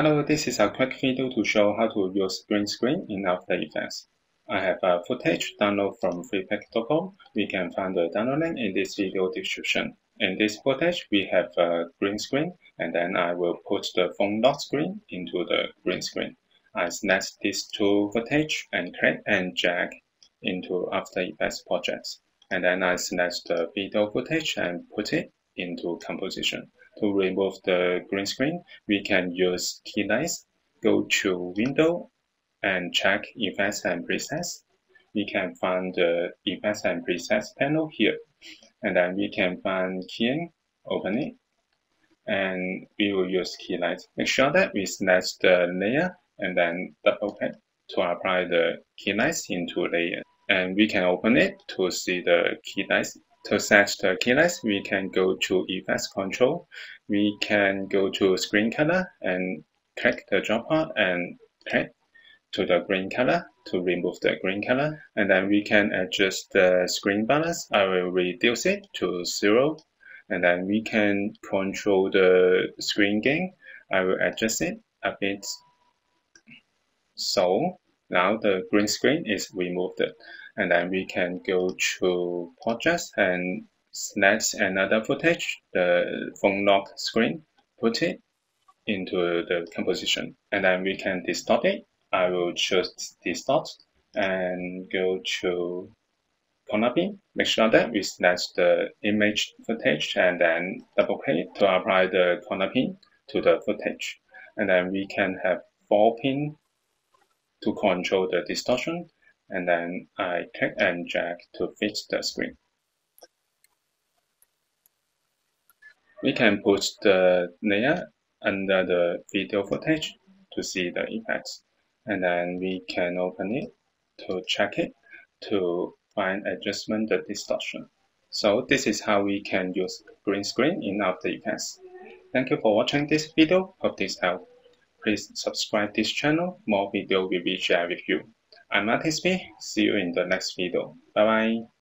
Hello, this is a quick video to show how to use green screen in After Effects. I have a footage download from freepik.com. We can find the download link in this video description. In this footage, we have a green screen, and then I will put the phone lock screen into the green screen. I select these two footage and click and drag into After Effects projects. And then I select the video footage and put it into composition. To remove the green screen, we can use Keylight. Go to Window and check Effects and Presets. We can find the Effects and Presets panel here. And then we can find Keying, open it, and we will use Keylight. Make sure that we select the layer and then double click to apply the Keylight into layer. And we can open it to see the Keylight to set the Keylight, we can go to Effects Control. We can go to Screen Color and click the drop part and click to the green color to remove the green color. And then we can adjust the screen balance. I will reduce it to zero. And then we can control the screen gain. I will adjust it a bit. So now the green screen is removed and then we can go to projects and select another footage, the phone lock screen, put it into the composition and then we can distort it. I will choose distort and go to corner pin. Make sure that we select the image footage and then double click to apply the corner pin to the footage. And then we can have four pin to control the distortion and then I click and drag to fit the screen. We can put the layer under the video footage to see the effects and then we can open it to check it to find adjustment the distortion. So this is how we can use green screen in After Effects. Thank you for watching this video. Hope this helped. Please subscribe this channel. More video will be shared with you. I'm Martin Smith. See you in the next video. Bye bye.